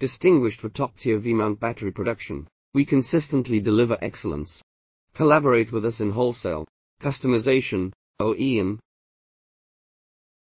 Distinguished for top-tier V-mount battery production, we consistently deliver excellence. Collaborate with us in wholesale, customization, OEM,